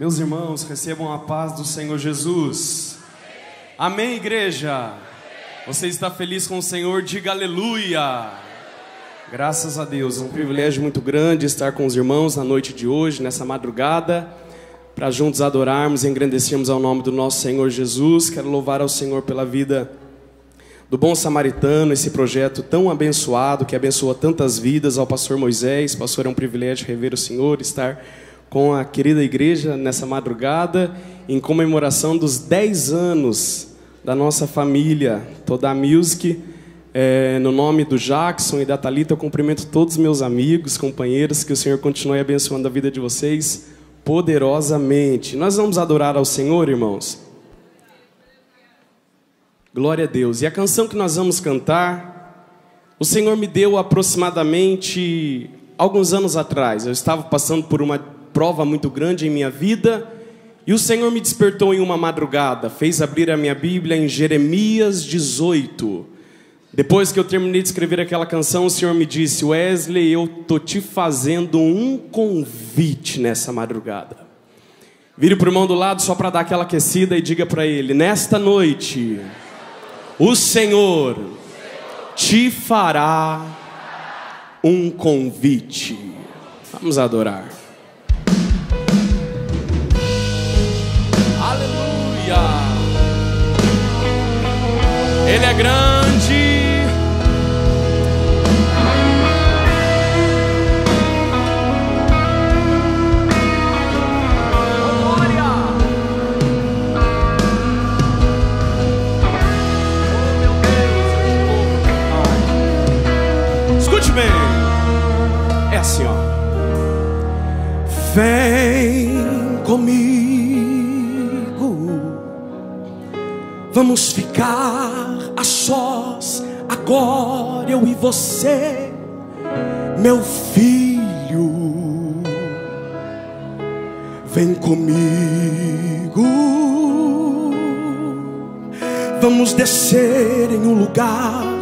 Meus irmãos, recebam a paz do Senhor Jesus. Amém, igreja? Você está feliz com o Senhor? Diga aleluia. Graças a Deus, é um privilégio muito grande estar com os irmãos na noite de hoje, nessa madrugada, para juntos adorarmos e engrandecermos ao nome do nosso Senhor Jesus. Quero louvar ao Senhor pela vida do Bom Samaritano, esse projeto tão abençoado que abençoa tantas vidas, ao pastor Moisés. Pastor, é um privilégio rever o Senhor, estar com a querida igreja nessa madrugada, em comemoração dos 10 anos da nossa família, toda a Music. É, no nome do Jackson e da Talita, eu cumprimento todos os meus amigos, companheiros, que o Senhor continue abençoando a vida de vocês poderosamente. Nós vamos adorar ao Senhor, irmãos. Glória a Deus. E a canção que nós vamos cantar, o Senhor me deu aproximadamente alguns anos atrás. Eu estava passando por uma prova muito grande em minha vida e o Senhor me despertou em uma madrugada, fez abrir a minha Bíblia em Jeremias 18. Depois que eu terminei de escrever aquela canção, o Senhor me disse: Wesley, eu tô te fazendo um convite nessa madrugada. Vire para o irmão do lado só para dar aquela aquecida e diga para ele: Nesta noite o Senhor te fará um convite. Vamos adorar. Ele é grande. Vamos ficar a sós agora eu e você, meu filho. Vem comigo. Vamos descer em um lugar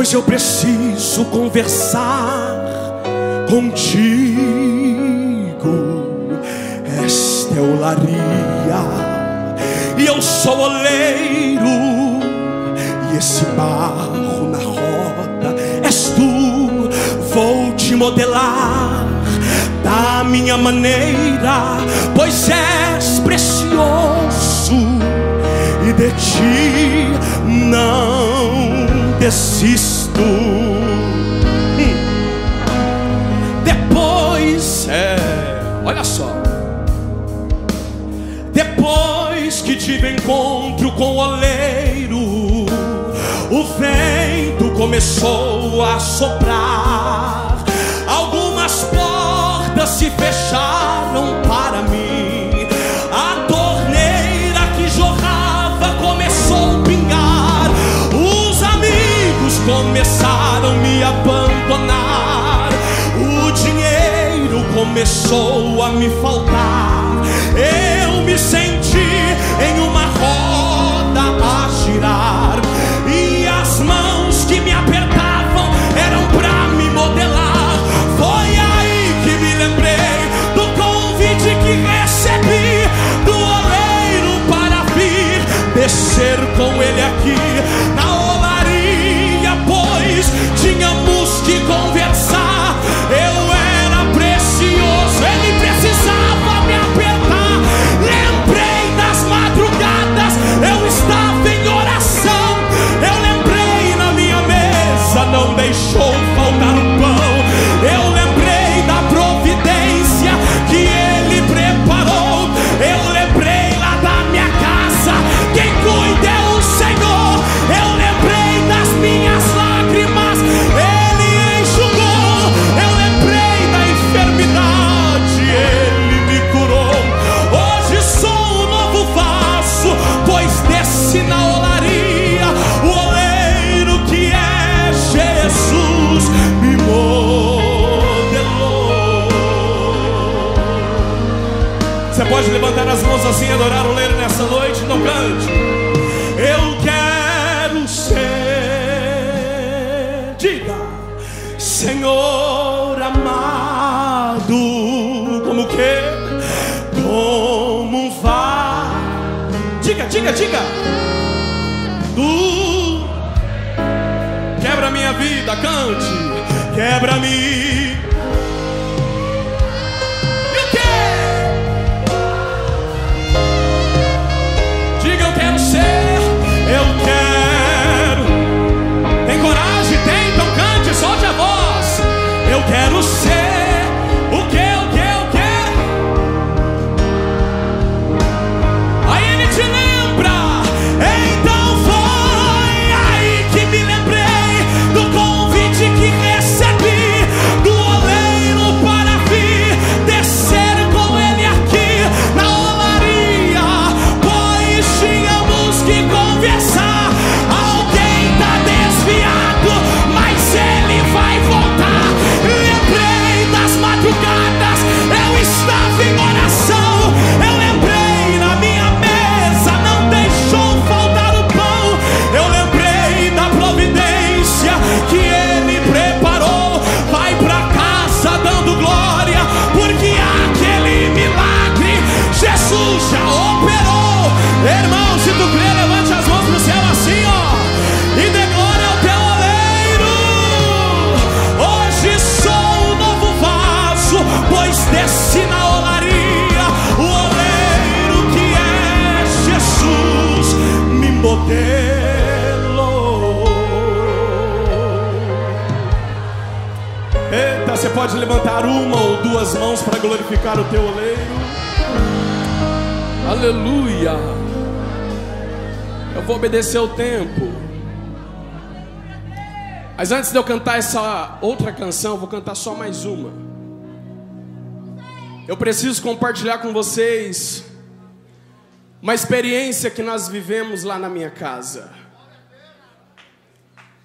pois eu preciso conversar contigo. Esta é olaria e eu sou oleiro, e esse barro na roda és tu. Vou te modelar da minha maneira, pois és precioso e de ti não desisto. Hum. Depois, é, olha só. Tive encontro com o oleiro, o vento começou a soprar. Algumas portas se fecharam para mim. A torneira que jorrava começou a pingar. Os amigos começaram a me abandonar. O dinheiro começou a me faltar. Pode levantar as mãos assim e adorar o oleiro nessa noite? Não cante. Eu quero ser, diga, Senhor amado, como que? diga, diga. Tu quebra minha vida, cante. Quebra-me. Pode levantar uma ou duas mãos para glorificar o teu oleiro. Aleluia. Eu vou obedecer o tempo. Mas antes de eu cantar essa outra canção, eu vou cantar só mais uma. Eu preciso compartilhar com vocês uma experiência que nós vivemos lá na minha casa.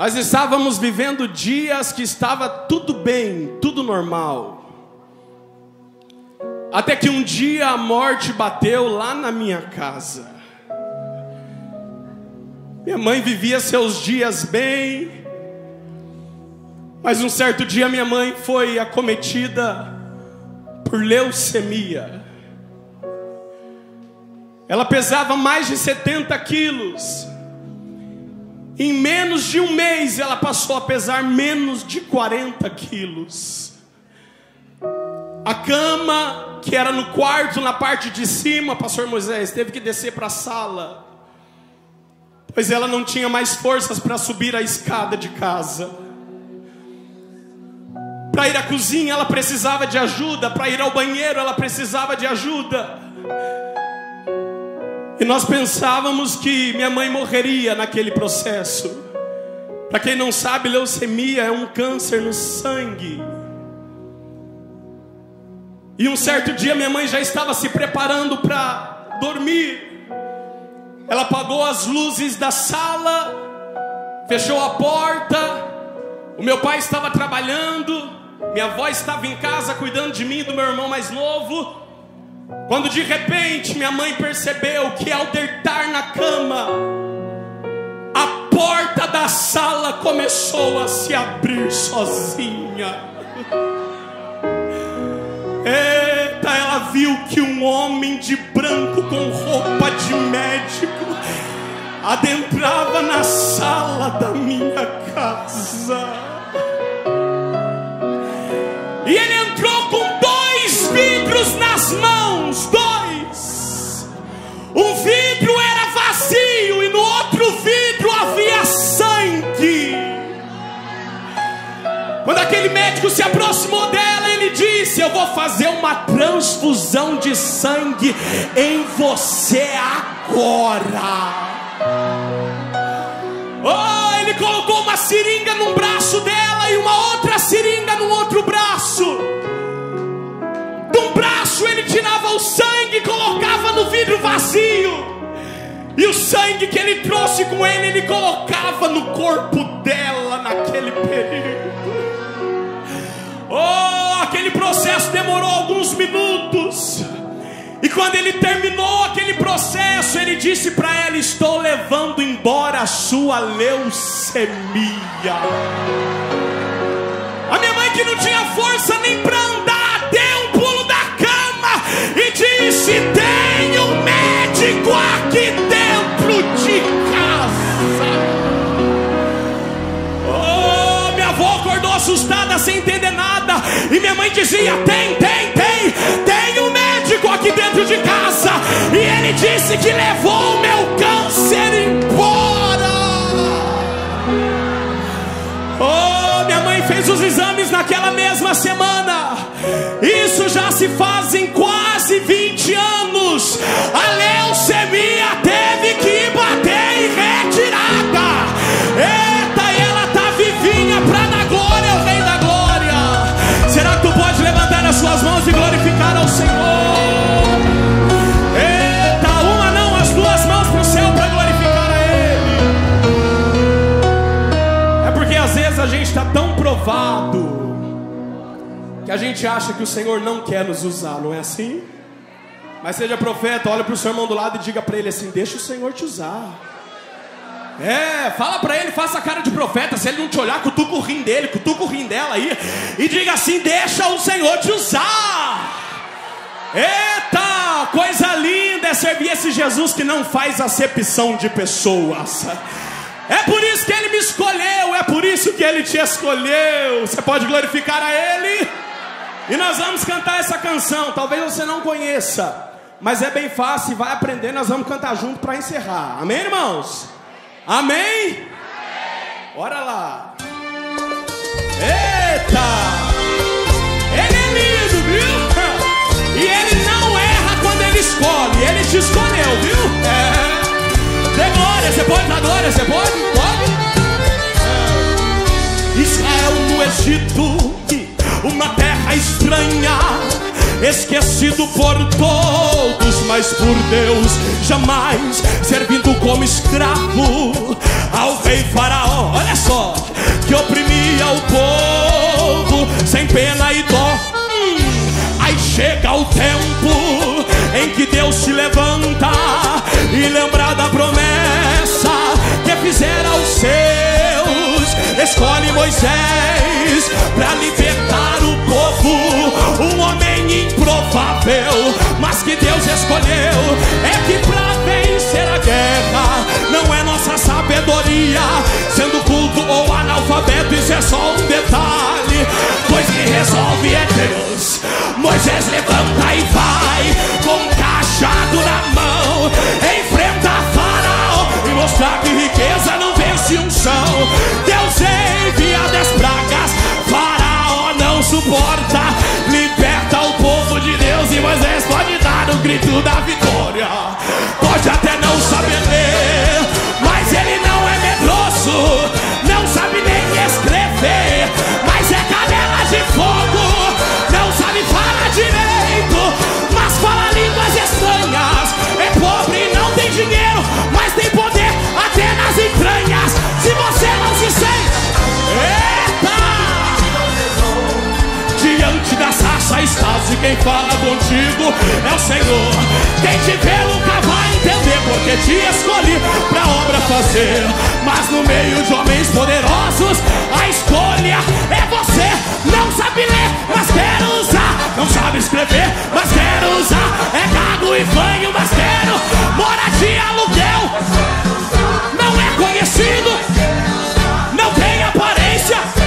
Nós estávamos vivendo dias que estava tudo bem, tudo normal. Até que um dia a morte bateu lá na minha casa. Minha mãe vivia seus dias bem, mas um certo dia minha mãe foi acometida por leucemia. Ela pesava mais de 70 quilos. Em menos de um mês ela passou a pesar menos de 40 quilos. A cama, que era no quarto, na parte de cima, pastor Moisés, teve que descer para a sala. Pois ela não tinha mais forças para subir a escada de casa. Para ir à cozinha ela precisava de ajuda, para ir ao banheiro ela precisava de ajuda. E nós pensávamos que minha mãe morreria naquele processo. Para quem não sabe, leucemia é um câncer no sangue. E um certo dia minha mãe já estava se preparando para dormir. Ela apagou as luzes da sala, fechou a porta. O meu pai estava trabalhando, minha avó estava em casa cuidando de mim e do meu irmão mais novo. Quando de repente minha mãe percebeu que ao deitar na cama, a porta da sala começou a se abrir sozinha. Eita, ela viu que um homem de branco com roupa de médico adentrava na sala da minha casa. E ele entrou Um vidro era vazio e no outro vidro havia sangue. Quando aquele médico se aproximou dela, ele disse: Eu vou fazer uma transfusão de sangue em você agora. Oh, ele colocou uma seringa num braço dela e uma outra seringa no outro braço. Braço ele tirava o sangue e colocava no vidro vazio. E o sangue que ele trouxe com ele, ele colocava no corpo dela naquele período. Oh, aquele processo demorou alguns minutos. E quando ele terminou aquele processo, ele disse para ela: Estou levando embora a sua leucemia. A minha mãe, que não tinha força nem para disse: tem um médico aqui dentro de casa. Oh, minha avó acordou assustada sem entender nada. E minha mãe dizia: tem, tem, tem, tem um médico aqui dentro de casa. E ele disse que levou o meu câncer embora. Oh, minha mãe fez os exames naquela mesma semana. Isso já se faz em quase 20 anos. A leucemia teve que bater em retirada. Eita, e ela tá vivinha pra dar glória ao Rei da Glória. Será que tu pode levantar as suas mãos e glorificar ao Senhor? Eita, uma não, as duas mãos pro céu para glorificar a Ele. É porque às vezes a gente está tão provado que a gente acha que o Senhor não quer nos usar, não é assim? Mas seja profeta, olha para o seu irmão do lado e diga para ele assim: deixa o Senhor te usar. É, fala para ele, faça a cara de profeta. Se ele não te olhar, cutuca o rim dele, cutuca o rim dela aí. E diga assim: deixa o Senhor te usar. Eita, coisa linda é servir esse Jesus que não faz acepção de pessoas. É por isso que ele me escolheu, é por isso que ele te escolheu. Você pode glorificar a ele. E nós vamos cantar essa canção. Talvez você não conheça, mas é bem fácil. Vai aprender. Nós vamos cantar junto para encerrar. Amém, irmãos? Amém? Amém? Bora lá. Eita! Ele é lindo, viu? E ele não erra quando ele escolhe. Ele te escolheu, viu? É. Dê glória. Você pode dar glória? Você pode? Pode? É. Israel no Egito uma terra estranha, esquecido por todos, mas por Deus jamais, servindo como escravo ao rei Faraó. Olha só, que oprimia o povo sem pena e dó. Aí chega o tempo em que Deus se levanta e lembra da promessa que fizera aos seus. Escolhe Moisés para libertar homem improvável, mas que Deus escolheu. É que para vencer a guerra não é nossa sabedoria, sendo culto ou analfabeto, isso é só um detalhe. Pois quem resolve é Deus. Moisés levanta e vai com um cajado na mão, enfrenta Faraó e mostrar que riqueza não vence um chão. Deus envia dez pragas não suporta. Grito da vitória. Quem fala contigo é o Senhor. Quem te vê nunca vai entender porque te escolhi pra obra fazer. Mas no meio de homens poderosos, a escolha é você. Não sabe ler, mas quer usar. Não sabe escrever, mas quer usar. É gado e banho, mas quero moradia, aluguel. Não é conhecido, não tem aparência.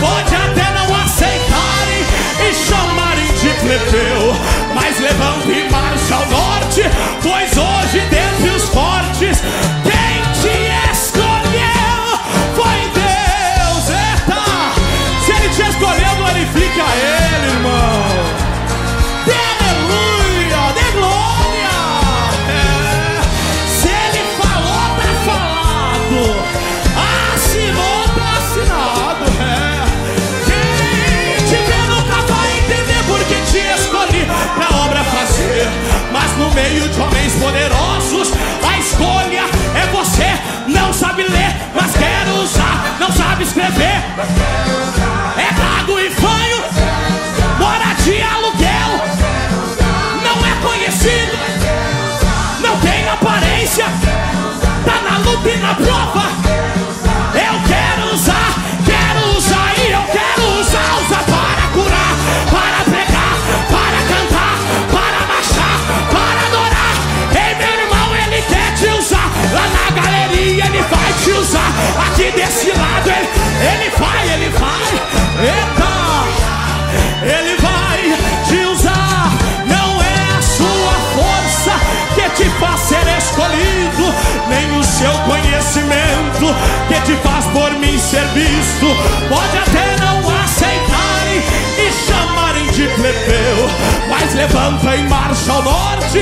Pode até não aceitarem e chamarem de plebeu, mas levante e marcha ao norte, pois hoje dentre ser visto. Pode até não aceitarem e chamarem de plebeu, mas levanta em marcha ao norte